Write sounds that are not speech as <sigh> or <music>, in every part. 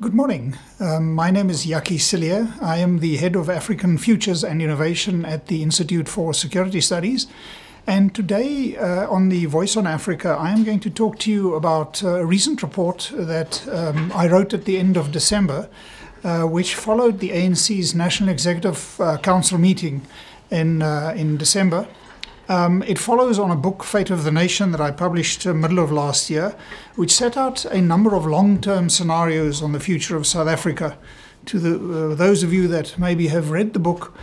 Good morning. Um, my name is Jakkie Cilliers. I am the head of African Futures and Innovation at the Institute for Security Studies. And today uh, on the View on Africa, I am going to talk to you about a recent report that um, I wrote at the end of December, uh, which followed the ANC's National Executive uh, Council meeting in, uh, in December. Um, it follows on a book, Fate of the Nation, that I published uh, middle of last year, which set out a number of long-term scenarios on the future of South Africa. To the, uh, those of you that maybe have read the book,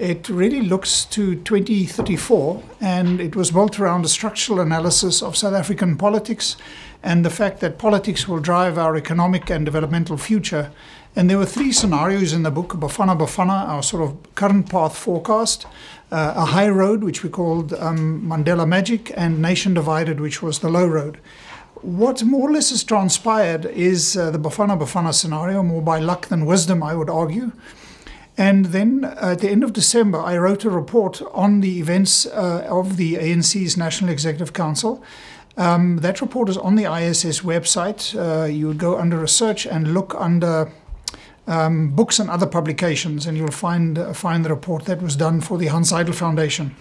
it really looks to 2034, and it was built around a structural analysis of South African politics and the fact that politics will drive our economic and developmental future. And there were three scenarios in the book Bafana Bafana, our sort of current path forecast, uh, a high road, which we called um, Mandela Magic, and Nation Divided, which was the low road. What more or less has transpired is uh, the Bafana Bafana scenario, more by luck than wisdom, I would argue. And then uh, at the end of December, I wrote a report on the events uh, of the ANC's National Executive Council. Um, that report is on the ISS website. Uh, you would go under research and look under um, books and other publications, and you'll find uh, find the report that was done for the Hanns Seidel Foundation.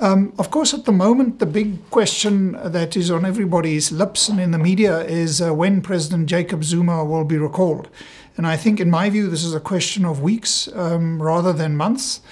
Um, of course, at the moment, the big question that is on everybody's lips and in the media is uh, when President Jacob Zuma will be recalled. And I think, in my view, this is a question of weeks um, rather than months.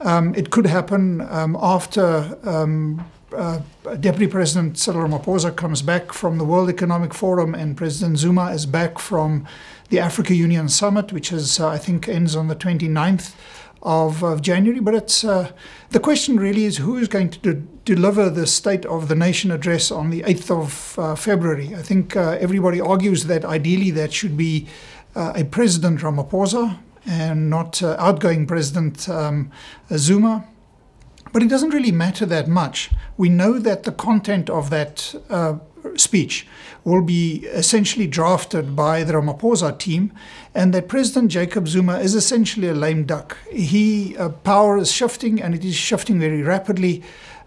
Um, it could happen um, after um, uh, Deputy President Cyril Ramaphosa comes back from the World Economic Forum and President Zuma is back from the Africa Union Summit, which is, uh, I think, ends on the 29th of, of January. But it's uh, the question really is who is going to de deliver the State of the Nation address on the 8th of uh, February. I think uh, everybody argues that ideally that should be uh, a President Ramaphosa and not outgoing President um, Zuma. But it doesn't really matter that much. We know that the content of that uh, speech will be essentially drafted by the Ramaphosa team, and that President Jacob Zuma is essentially a lame duck. He uh, power is shifting, and it is shifting very rapidly.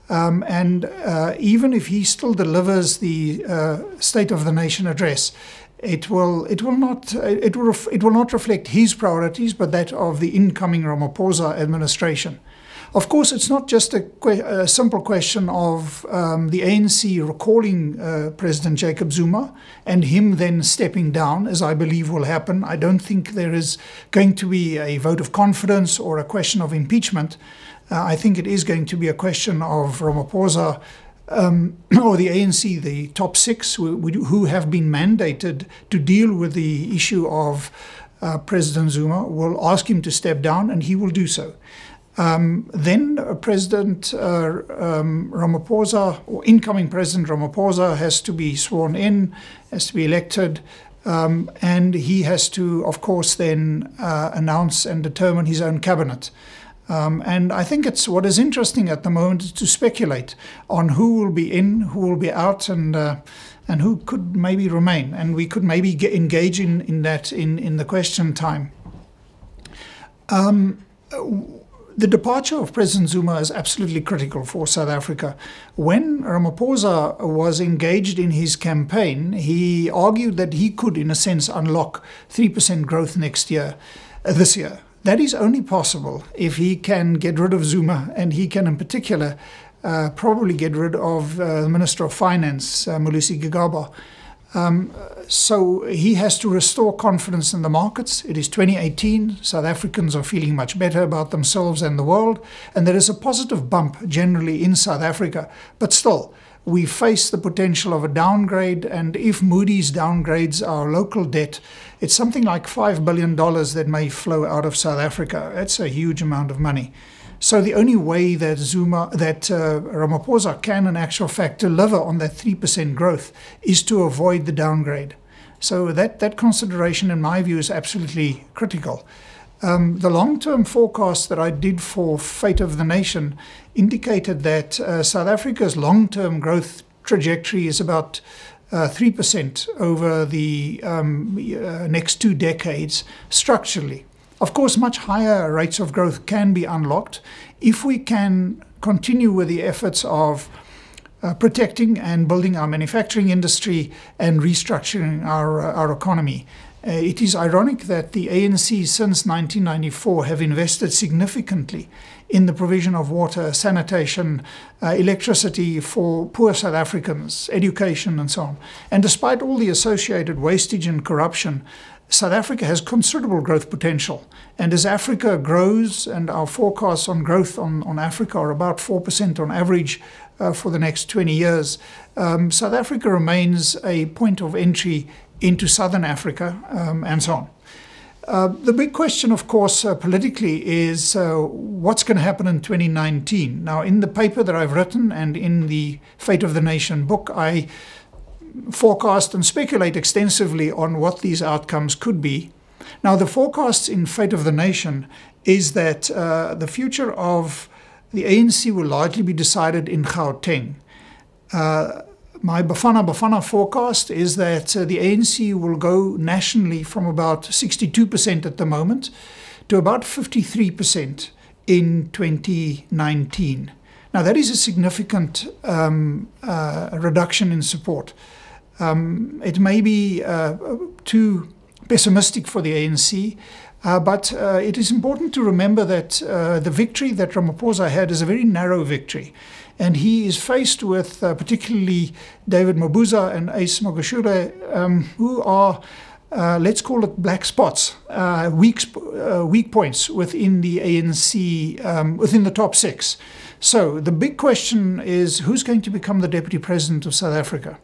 Um, and uh, even if he still delivers the uh, State of the Nation address, it will it will not it will it will not reflect his priorities, but that of the incoming Ramaphosa administration. Of course, it's not just a, a simple question of um, the ANC recalling uh, President Jacob Zuma and him then stepping down, as I believe will happen. I don't think there is going to be a vote of confidence or a question of impeachment. Uh, I think it is going to be a question of Ramaphosa um, <clears throat> or the ANC, the top six, who, who, have been mandated to deal with the issue of uh, President Zuma, will ask him to step down, and he will do so. Um, then uh, President uh, um, Ramaphosa, or incoming President Ramaphosa, has to be sworn in, has to be elected, um, and he has to, of course, then uh, announce and determine his own cabinet. Um, and I think it's what is interesting at the moment is to speculate on who will be in, who will be out, and uh, and who could maybe remain. And we could maybe get, engage in, in that in, in the question time. The departure of President Zuma is absolutely critical for South Africa. When Ramaphosa was engaged in his campaign, he argued that he could, in a sense, unlock 3% growth next year, uh, this year. That is only possible if he can get rid of Zuma, and he can, in particular, uh, probably get rid of uh, the Minister of Finance, uh, Malusi Gigaba. Um, so he has to restore confidence in the markets. It is 2018. South Africans are feeling much better about themselves and the world. And there is a positive bump generally in South Africa. But still, we face the potential of a downgrade. And if Moody's downgrades our local debt, it's something like $5 billion that may flow out of South Africa. That's a huge amount of money. So the only way that Zuma, that uh, Ramaphosa can, in actual fact, deliver on that three percent growth is to avoid the downgrade. So that that consideration, in my view, is absolutely critical. Um, the long-term forecast that I did for Fate of the Nation indicated that uh, South Africa's long-term growth trajectory is about uh, 3% over the um, uh, next two decades structurally. Of course, much higher rates of growth can be unlocked if we can continue with the efforts of uh, protecting and building our manufacturing industry and restructuring our, uh, our economy. Uh, it is ironic that the ANC since 1994 have invested significantly in the provision of water, sanitation, uh, electricity for poor South Africans, education, and so on. And despite all the associated wastage and corruption, South Africa has considerable growth potential. And as Africa grows, and our forecasts on growth on, on Africa are about 4% on average uh, for the next 20 years, um, South Africa remains a point of entry into southern Africa um, and so on. Uh, the big question, of course, uh, politically is uh, what's going to happen in 2019. Now, in the paper that I've written and in the Fate of the Nation book, I forecast and speculate extensively on what these outcomes could be. Now, the forecasts in Fate of the Nation is that uh, the future of the ANC will largely be decided in Gauteng. Uh, my Bafana Bafana forecast is that uh, the ANC will go nationally from about 62% at the moment to about 53% in 2019. Now, that is a significant um, uh, reduction in support. Um, it may be uh, too pessimistic for the ANC, uh, but uh, it is important to remember that uh, the victory that Ramaphosa had is a very narrow victory. And he is faced with uh, particularly David Mabuza and Ace Magashule, um, who are, uh, let's call it black spots, uh, weak, uh, weak points within the ANC, um, within the top six. So the big question is who's going to become the deputy president of South Africa?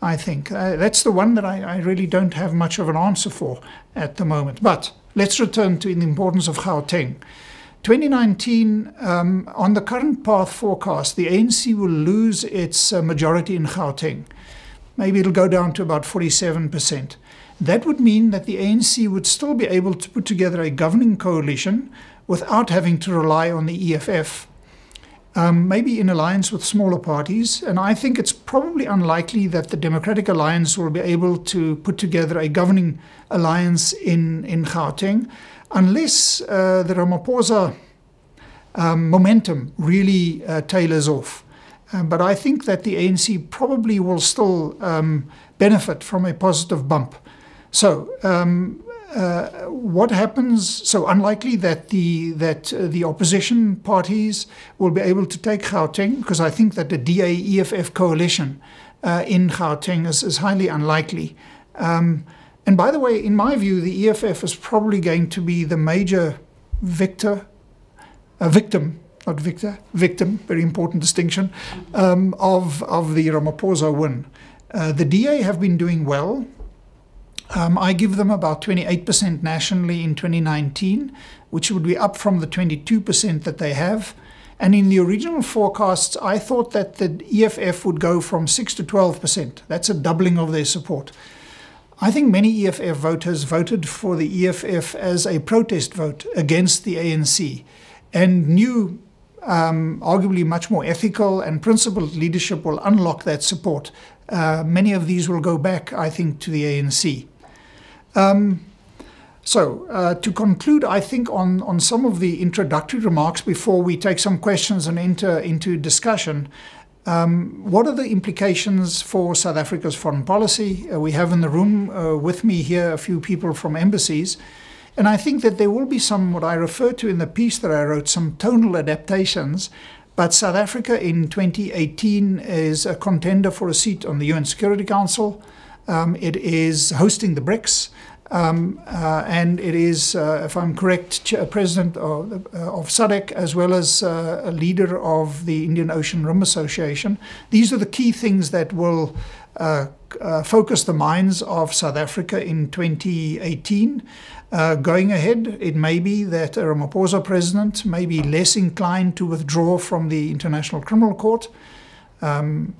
I think uh, that's the one that I, I really don't have much of an answer for at the moment. But let's return to the importance of Gauteng. 2019, um, on the current path forecast, the ANC will lose its uh, majority in Gauteng. Maybe it'll go down to about 47%. That would mean that the ANC would still be able to put together a governing coalition without having to rely on the EFF, um, maybe in alliance with smaller parties. And I think it's probably unlikely that the Democratic Alliance will be able to put together a governing alliance in, in Gauteng unless uh, the Ramaphosa um, momentum really uh, tailors off. Um, but I think that the ANC probably will still um, benefit from a positive bump. So, um, uh, what happens? So unlikely that the that uh, the opposition parties will be able to take Gauteng because I think that the DA EFF coalition uh, in Gauteng is, is highly unlikely. Um, and by the way, in my view, the EFF is probably going to be the major victor, a victim, not victor, victim, very important distinction, um, of, of the Ramaphosa win. Uh, the DA have been doing well. Um, I give them about 28% nationally in 2019, which would be up from the 22% that they have. And in the original forecasts, I thought that the EFF would go from 6 to 12%. That's a doubling of their support. I think many EFF voters voted for the EFF as a protest vote against the ANC and knew um, arguably much more ethical and principled leadership will unlock that support. Uh, many of these will go back, I think, to the ANC. Um, so, uh, to conclude, I think on, on some of the introductory remarks before we take some questions and enter into discussion, um, what are the implications for South Africa's foreign policy? Uh, we have in the room uh, with me here a few people from embassies. And I think that there will be some, what I refer to in the piece that I wrote, some tonal adaptations. But South Africa in 2018 is a contender for a seat on the UN Security Council. Um, it is hosting the BRICS. Um, uh, and it is, uh, if I'm correct, president of, uh, of SADC as well as uh, a leader of the Indian Ocean Rim Association. These are the key things that will uh, uh, focus the minds of South Africa in 2018. going ahead, it may be that a Ramaphosa president may be less inclined to withdraw from the International Criminal Court. Um,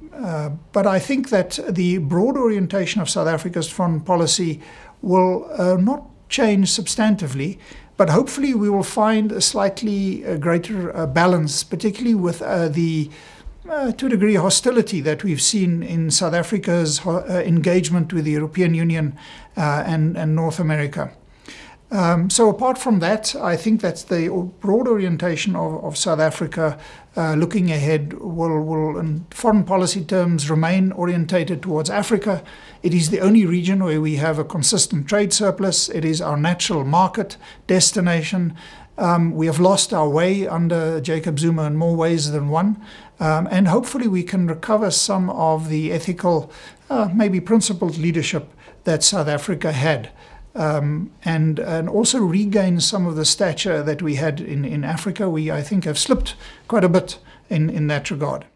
but I think that the broad orientation of South Africa's foreign policy will uh, not change substantively, but hopefully we will find a slightly uh, greater uh, balance, particularly with uh, the uh, to a degree hostility that we've seen in South Africa's uh, engagement with the European Union and, and North America. Um, so apart from that, I think that's the broad orientation of, of South Africa uh, looking ahead will, will, in foreign policy terms, remain orientated towards Africa. It is the only region where we have a consistent trade surplus. It is our natural market destination. Um, we have lost our way under Jacob Zuma in more ways than one. Um, and hopefully we can recover some of the ethical, uh, maybe principled leadership that South Africa had um, and and also regain some of the stature that we had in, in Africa. We I think have slipped quite a bit in, in that regard.